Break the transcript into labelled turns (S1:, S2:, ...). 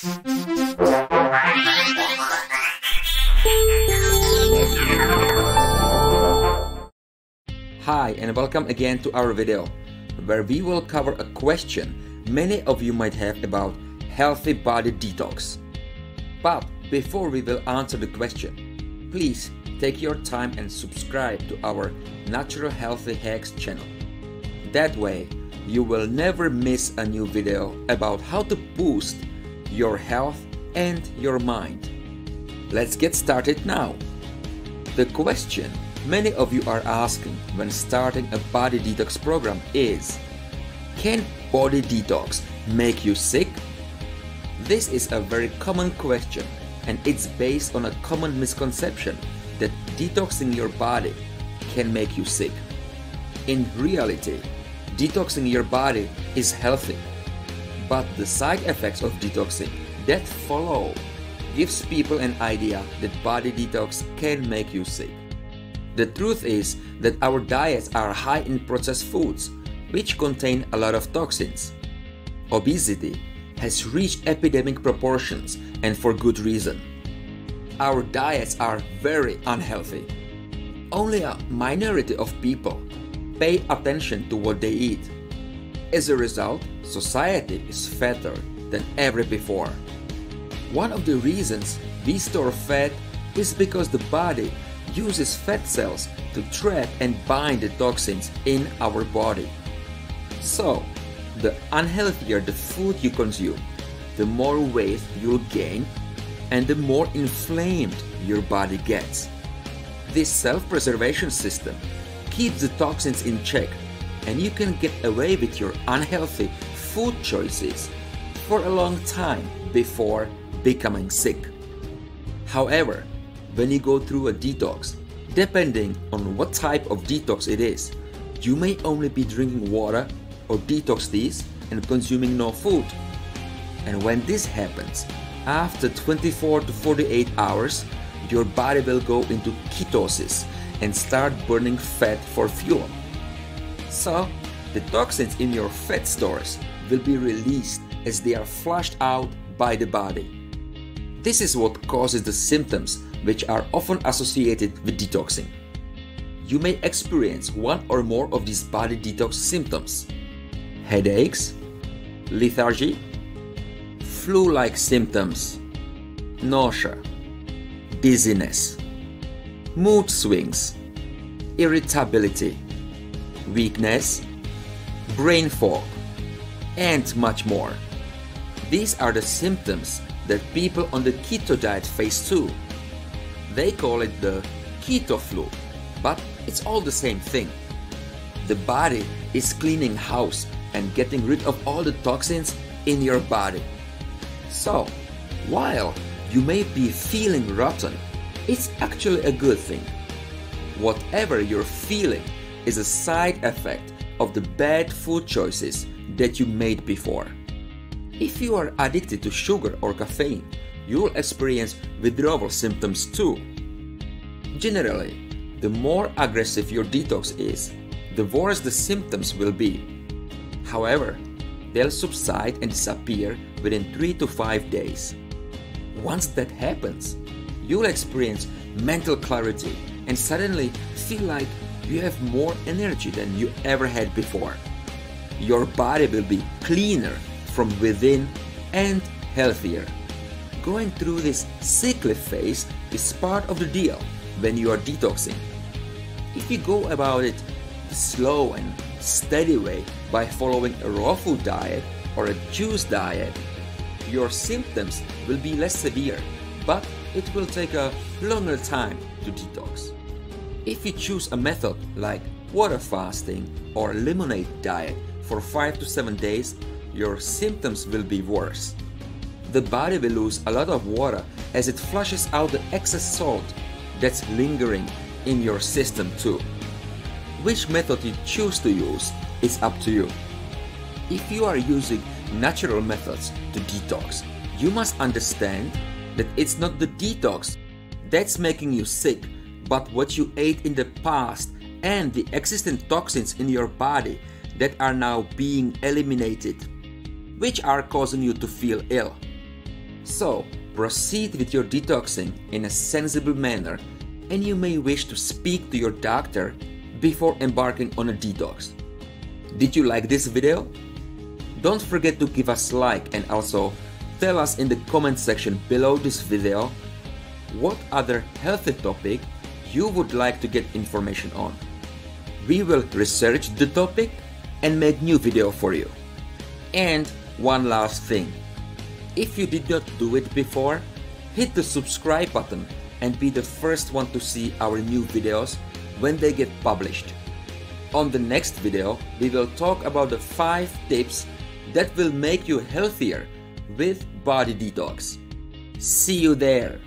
S1: Hi and welcome again to our video where we will cover a question many of you might have about healthy body detox. But before we will answer the question, please take your time and subscribe to our Natural Healthy Hacks channel. That way, you will never miss a new video about how to boost your health and your mind. Let's get started now. The question many of you are asking when starting a body detox program is Can body detox make you sick? This is a very common question and it's based on a common misconception that detoxing your body can make you sick. In reality, detoxing your body is healthy, but the side effects of detoxing that follow gives people an idea that body detox can make you sick. The truth is that our diets are high in processed foods, which contain a lot of toxins. Obesity has reached epidemic proportions and for good reason. Our diets are very unhealthy. Only a minority of people pay attention to what they eat. As a result, society is fatter than ever before. One of the reasons we store fat is because the body uses fat cells to trap and bind the toxins in our body. So, the unhealthier the food you consume, the more weight you'll gain and the more inflamed your body gets. This self-preservation system keeps the toxins in check and you can get away with your unhealthy food choices for a long time before becoming sick. However, when you go through a detox, depending on what type of detox it is, you may only be drinking water or detox teas and consuming no food. And when this happens, after 24 to 48 hours, your body will go into ketosis and start burning fat for fuel. So, the toxins in your fat stores will be released as they are flushed out by the body. This is what causes the symptoms which are often associated with detoxing. You may experience one or more of these body detox symptoms headaches, lethargy, flu like symptoms, nausea, dizziness, mood swings, irritability, weakness, brain fog, and much more. These are the symptoms that people on the keto diet face too. They call it the keto flu, but it's all the same thing. The body is cleaning house and getting rid of all the toxins in your body. So, while you may be feeling rotten, it's actually a good thing. Whatever you're feeling is a side effect of the bad food choices that you made before. If you are addicted to sugar or caffeine, you will experience withdrawal symptoms too. Generally, the more aggressive your detox is, the worse the symptoms will be. However, they'll subside and disappear within 3 to 5 days. Once that happens, you'll experience mental clarity and suddenly feel like you have more energy than you ever had before. Your body will be cleaner from within and healthier. Going through this sickly phase is part of the deal when you are detoxing. If you go about it slow and steady way by following a raw food diet or a juice diet, your symptoms will be less severe, but it will take a longer time to detox. If you choose a method like water fasting or lemonade diet for 5 to 7 days, your symptoms will be worse. The body will lose a lot of water as it flushes out the excess salt that's lingering in your system too. Which method you choose to use is up to you. If you are using natural methods to detox, you must understand that it's not the detox that's making you sick, but what you ate in the past and the existing toxins in your body that are now being eliminated which are causing you to feel ill. So, proceed with your detoxing in a sensible manner and you may wish to speak to your doctor before embarking on a detox. Did you like this video? Don't forget to give us like and also tell us in the comment section below this video what other healthy topic you would like to get information on. We will research the topic and make new video for you. And one last thing. If you did not do it before, hit the subscribe button and be the first one to see our new videos when they get published. On the next video, we will talk about the 5 tips that will make you healthier with Body Detox. See you there!